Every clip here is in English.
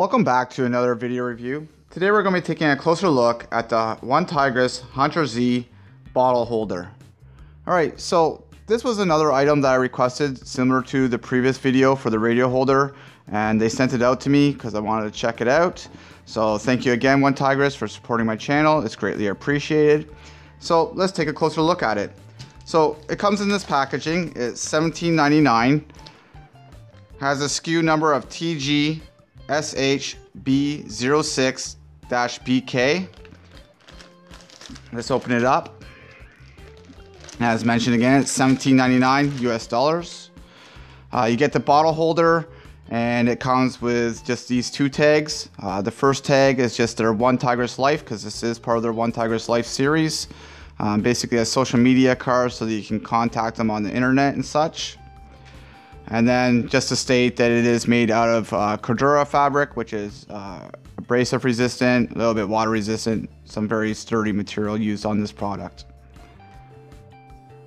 Welcome back to another video review. Today we're going to be taking a closer look at the One Tigris Hunter Z bottle holder. Alright, so this was another item that I requested similar to the previous video for the radio holder and they sent it out to me because I wanted to check it out. So thank you again One Tigris for supporting my channel. It's greatly appreciated. So let's take a closer look at it. So it comes in this packaging. It's $17.99. Has a SKU number of TGSHB06-BK. Let's open it up. As mentioned again, it's $17.99 US dollars. Uh, you get the bottle holder and it comes with just these two tags. Uh, the first tag is just their One Tigris Life because this is part of their One Tigris Life series um, basically a social media card so that you can contact them on the internet and such. And then just to state that it is made out of uh, Cordura fabric, which is uh, abrasive resistant, a little bit water resistant, some very sturdy material used on this product.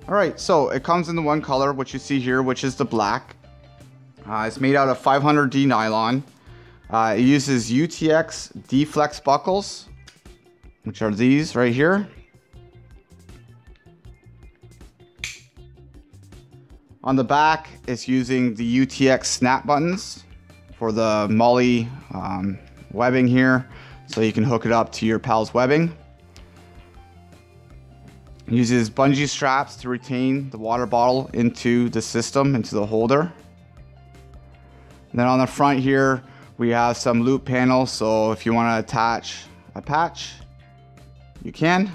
All right, so it comes in the one color, which you see here, which is the black. Uh, it's made out of 500D nylon. Uh, it uses UTX D-Flex buckles, which are these right here. On the back, it's using the UTX snap buttons for the MOLLE um, webbing here, so you can hook it up to your PALS webbing. It uses bungee straps to retain the water bottle into the system, into the holder. And then on the front here, we have some loop panels, so if you want to attach a patch, you can.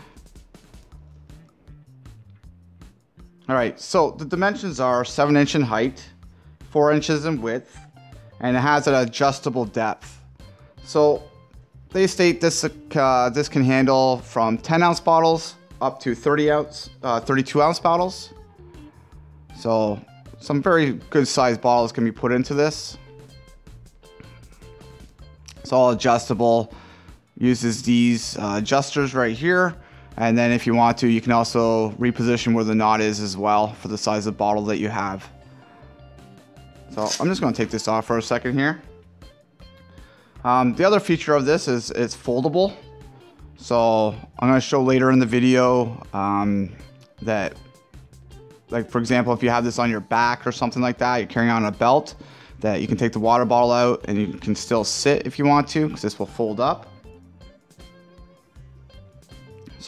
All right, so the dimensions are seven inch in height, four inches in width, and it has an adjustable depth. So they state this uh, this can handle from 10 ounce bottles up to 30 ounce, uh, 32 ounce bottles. So some very good sized bottles can be put into this. It's all adjustable. Uses these uh, adjusters right here and then if you want to, you can also reposition where the knot is as well for the size of bottle that you have. So I'm just going to take this off for a second here. Um, the other feature of this is it's foldable. So I'm going to show later in the video um, that, like for example, if you have this on your back or something like that, you're carrying on a belt, that you can take the water bottle out and you can still sit if you want to because this will fold up.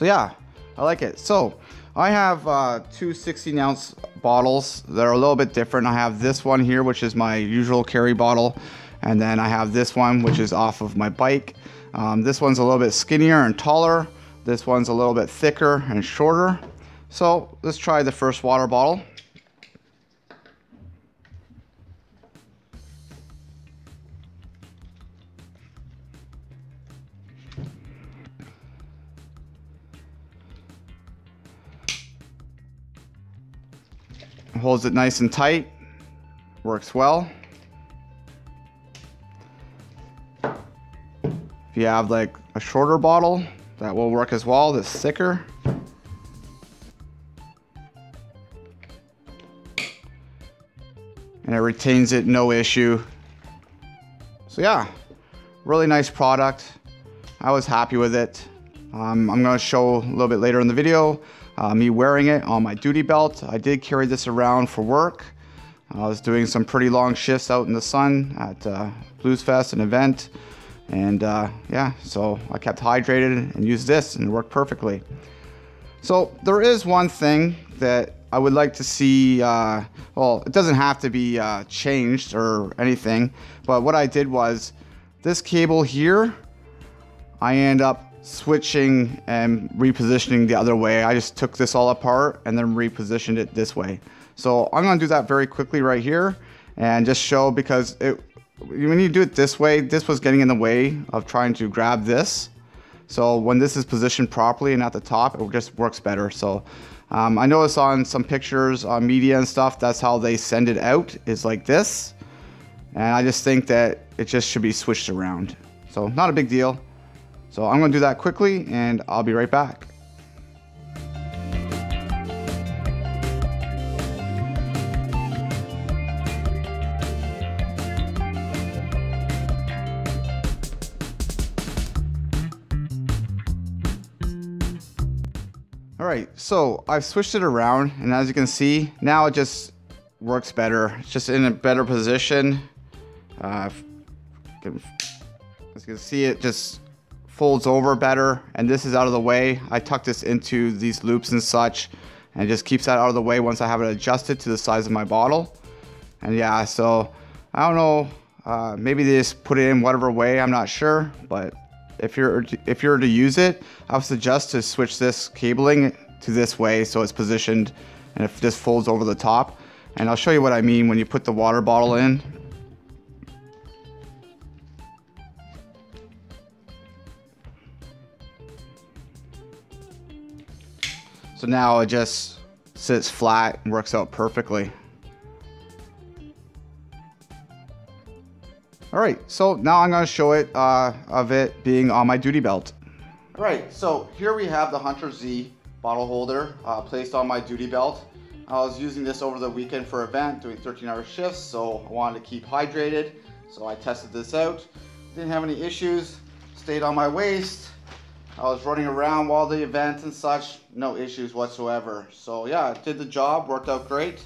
So yeah, I like it. So I have uh, two 16 ounce bottles that are a little bit different. I have this one here, which is my usual carry bottle. And then I have this one, which is off of my bike. Um, this one's a little bit skinnier and taller. This one's a little bit thicker and shorter. So let's try the first water bottle. Holds it nice and tight, works well. If you have like a shorter bottle, that will work as well, that's thicker. And it retains it no issue. So yeah, really nice product. I was happy with it. Um, I'm to show a little bit later in the video uh, me wearing it on my duty belt. I did carry this around for work. I was doing some pretty long shifts out in the sun at uh, Blues Fest, an event. And uh, yeah, so I kept hydrated and used this and it worked perfectly. So there is one thing that I would like to see, uh, well, it doesn't have to be uh, changed or anything, but what I did was this cable here, I end up switching and repositioning the other way. I just took this all apart and then repositioned it this way. So I'm gonna do that very quickly right here and just show because it, when you do it this way, this was getting in the way of trying to grab this. So when this is positioned properly and at the top, it just works better. So um, I noticed on some pictures on media and stuff, that's how they send it out is like this. And I just think that it just should be switched around. So not a big deal. So I'm gonna do that quickly and I'll be right back. All right, so I've switched it around and as you can see, now it just works better. It's just in a better position. Uh, as you can see, it just folds over better and this is out of the way. I tuck this into these loops and such and just keeps that out of the way once I have it adjusted to the size of my bottle. And yeah, so I don't know, uh, maybe they just put it in whatever way, I'm not sure, but if you're if you're to use it, I would suggest to switch this cabling to this way so it's positioned and it just folds over the top. And I'll show you what I mean when you put the water bottle in. So now it just sits flat and works out perfectly. All right, so now I'm gonna show it uh, of it being on my duty belt. All right, so here we have the Hunter Z bottle holder uh, placed on my duty belt. I was using this over the weekend for event, doing 13 hour shifts, so I wanted to keep hydrated. So I tested this out, didn't have any issues, stayed on my waist, I was running around while the event and such, no issues whatsoever. So yeah, it did the job, worked out great.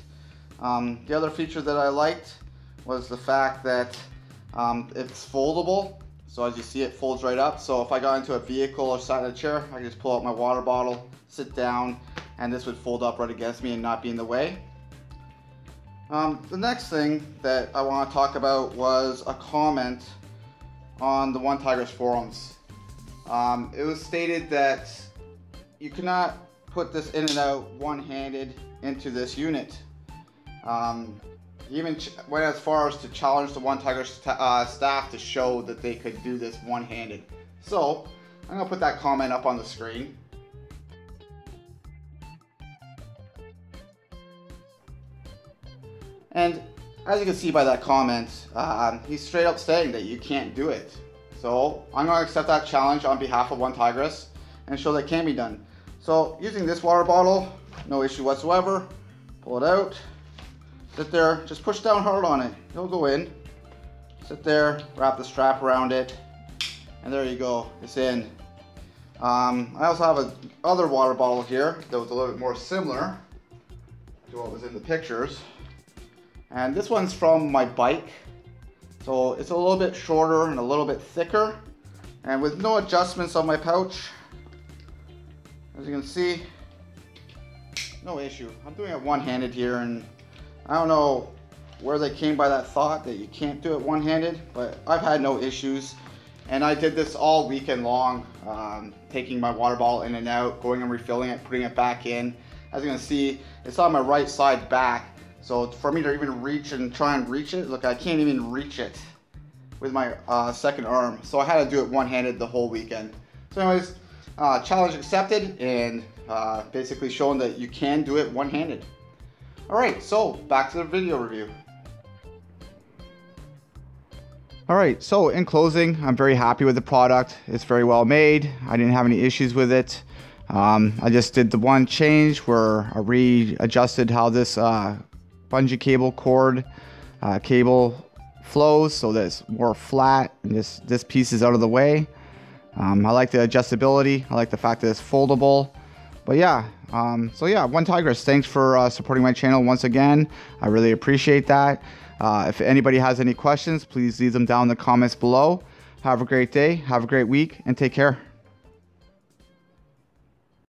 Um, the other feature that I liked was the fact that um, it's foldable. So as you see, it folds right up. So if I got into a vehicle or sat in a chair, I could just pull out my water bottle, sit down, and this would fold up right against me and not be in the way. Um, the next thing that I want to talk about was a comment on the One Tigris forums. Um, it was stated that you cannot put this in and out one-handed into this unit. Um, he even went as far as to challenge the One Tigris st uh, staff to show that they could do this one-handed. So, I'm to put that comment up on the screen. And as you can see by that comment, uh, he's straight up saying that you can't do it. So I'm going to accept that challenge on behalf of One Tigris and show that can be done. So using this water bottle, no issue whatsoever. Pull it out, sit there, just push down hard on it. It'll go in. Sit there, wrap the strap around it, and there you go, it's in. Um, I also have a other water bottle here that was a little bit more similar to what was in the pictures. And this one's from my bike. So it's a little bit shorter and a little bit thicker. And with no adjustments on my pouch, as you can see, no issue. I'm doing it one-handed here and I don't know where they came by that thought that you can't do it one-handed, but I've had no issues. And I did this all weekend long, um, taking my water bottle in and out, going and refilling it, putting it back in. As you can see, it's on my right side back, so for me to even reach and try and reach it, look, I can't even reach it with my uh, second arm. So I had to do it one-handed the whole weekend. So anyways, uh, challenge accepted and uh, basically showing that you can do it one-handed. All right, so back to the video review. All right, so in closing, I'm very happy with the product. It's very well made. I didn't have any issues with it. Um, I just did the one change where I readjusted how this uh, bungee cable cord uh, cable flows so that it's more flat and this, this piece is out of the way. Um, I like the adjustability. I like the fact that it's foldable. But yeah, um, so yeah, One Tigris, thanks for uh, supporting my channel once again. I really appreciate that. Uh, if anybody has any questions, please leave them down in the comments below. Have a great day, have a great week, and take care.